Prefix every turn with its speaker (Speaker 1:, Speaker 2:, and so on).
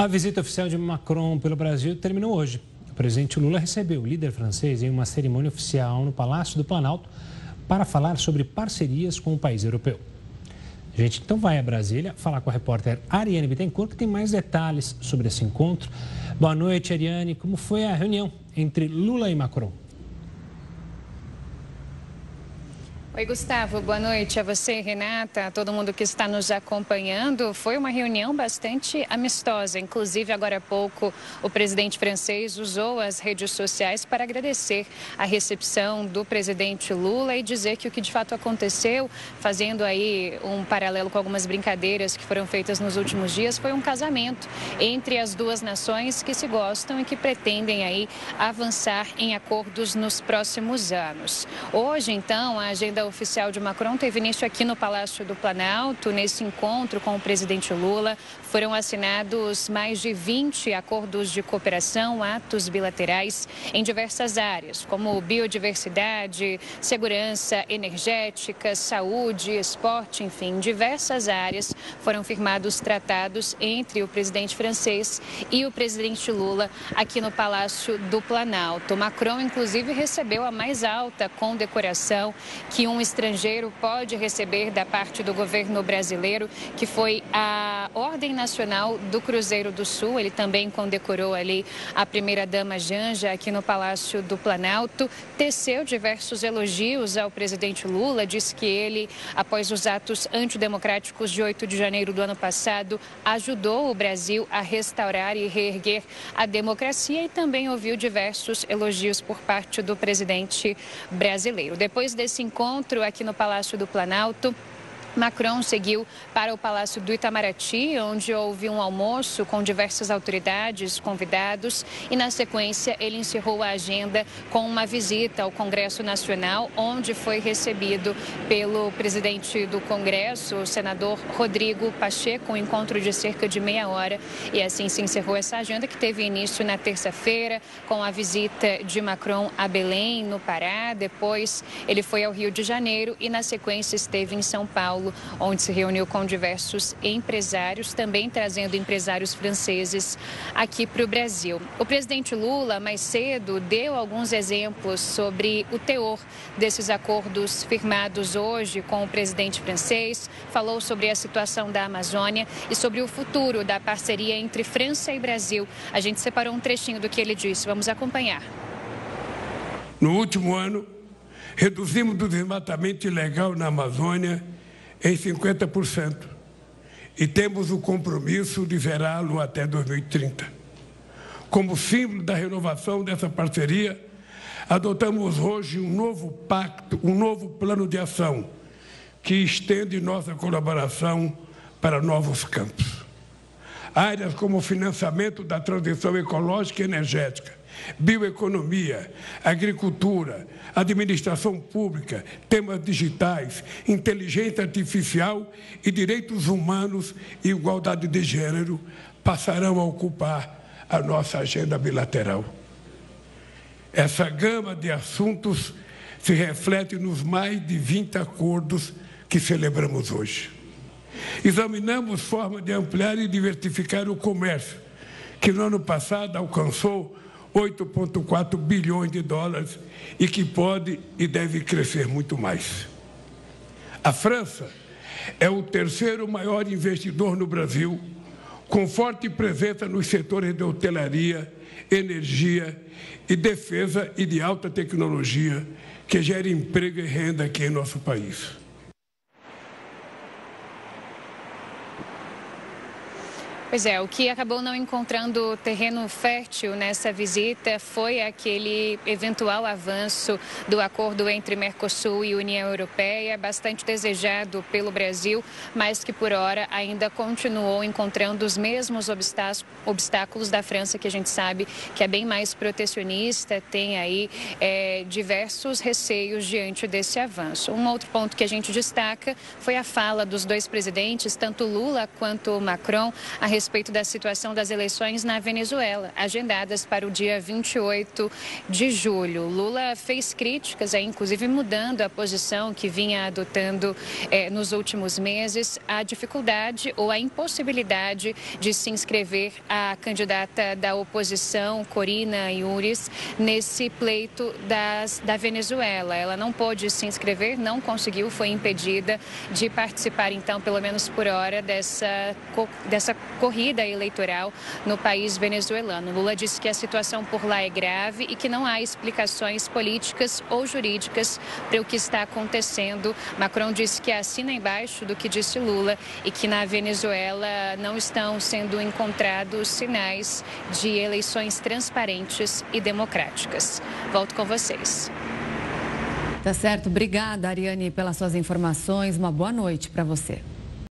Speaker 1: A visita oficial de Macron pelo Brasil terminou hoje. O presidente Lula recebeu o líder francês em uma cerimônia oficial no Palácio do Planalto para falar sobre parcerias com o país europeu. A gente então vai a Brasília falar com a repórter Ariane Bittencourt, que tem mais detalhes sobre esse encontro. Boa noite, Ariane. Como foi a reunião entre Lula e Macron?
Speaker 2: Oi, Gustavo. Boa noite a você, Renata, a todo mundo que está nos acompanhando. Foi uma reunião bastante amistosa. Inclusive, agora há pouco, o presidente francês usou as redes sociais para agradecer a recepção do presidente Lula e dizer que o que de fato aconteceu, fazendo aí um paralelo com algumas brincadeiras que foram feitas nos últimos dias, foi um casamento entre as duas nações que se gostam e que pretendem aí avançar em acordos nos próximos anos. Hoje, então, a agenda oficial de Macron teve início aqui no Palácio do Planalto. Nesse encontro com o presidente Lula, foram assinados mais de 20 acordos de cooperação, atos bilaterais em diversas áreas, como biodiversidade, segurança energética, saúde, esporte, enfim, diversas áreas foram firmados tratados entre o presidente francês e o presidente Lula aqui no Palácio do Planalto. Macron, inclusive, recebeu a mais alta condecoração que um estrangeiro pode receber da parte do governo brasileiro, que foi a Ordem Nacional do Cruzeiro do Sul. Ele também condecorou ali a primeira-dama Janja aqui no Palácio do Planalto. Teceu diversos elogios ao presidente Lula, disse que ele, após os atos antidemocráticos de 8 de janeiro do ano passado, ajudou o Brasil a restaurar e reerguer a democracia e também ouviu diversos elogios por parte do presidente brasileiro. Depois desse encontro, encontro aqui no Palácio do Planalto. Macron seguiu para o Palácio do Itamaraty, onde houve um almoço com diversas autoridades, convidados, e na sequência ele encerrou a agenda com uma visita ao Congresso Nacional, onde foi recebido pelo presidente do Congresso, o senador Rodrigo Pacheco, um encontro de cerca de meia hora. E assim se encerrou essa agenda que teve início na terça-feira com a visita de Macron a Belém, no Pará. Depois ele foi ao Rio de Janeiro e na sequência esteve em São Paulo Paulo, onde se reuniu com diversos empresários, também trazendo empresários franceses aqui para o Brasil. O presidente Lula, mais cedo, deu alguns exemplos sobre o teor desses acordos firmados hoje com o presidente francês, falou sobre a situação da Amazônia e sobre o futuro da parceria entre França e Brasil. A gente separou um trechinho do que ele disse. Vamos acompanhar.
Speaker 3: No último ano, reduzimos o desmatamento ilegal na Amazônia em 50%. E temos o compromisso de zerá-lo até 2030. Como símbolo da renovação dessa parceria, adotamos hoje um novo pacto, um novo plano de ação que estende nossa colaboração para novos campos. Áreas como financiamento da transição ecológica e energética, bioeconomia, agricultura, administração pública, temas digitais, inteligência artificial e direitos humanos e igualdade de gênero passarão a ocupar a nossa agenda bilateral. Essa gama de assuntos se reflete nos mais de 20 acordos que celebramos hoje. Examinamos forma de ampliar e diversificar o comércio, que no ano passado alcançou 8,4 bilhões de dólares e que pode e deve crescer muito mais. A França é o terceiro maior investidor no Brasil, com forte presença nos setores de hotelaria, energia e defesa e de alta tecnologia, que gera emprego e renda aqui em nosso país.
Speaker 2: Pois é, o que acabou não encontrando terreno fértil nessa visita foi aquele eventual avanço do acordo entre Mercosul e União Europeia, bastante desejado pelo Brasil, mas que por hora ainda continuou encontrando os mesmos obstáculos da França, que a gente sabe que é bem mais protecionista, tem aí é, diversos receios diante desse avanço. Um outro ponto que a gente destaca foi a fala dos dois presidentes, tanto Lula quanto Macron, a respeito da situação das eleições na Venezuela, agendadas para o dia 28 de julho. Lula fez críticas, inclusive mudando a posição que vinha adotando eh, nos últimos meses, a dificuldade ou a impossibilidade de se inscrever a candidata da oposição, Corina Yuris, nesse pleito das, da Venezuela. Ela não pôde se inscrever, não conseguiu, foi impedida de participar, então, pelo menos por hora, dessa, dessa corrida eleitoral no país venezuelano. Lula disse que a situação por lá é grave e que não há explicações políticas ou jurídicas para o que está acontecendo. Macron disse que assina embaixo do que disse Lula e que na Venezuela não estão sendo encontrados sinais de eleições transparentes e democráticas. Volto com vocês.
Speaker 4: Tá certo. Obrigada, Ariane, pelas suas informações. Uma boa noite para você.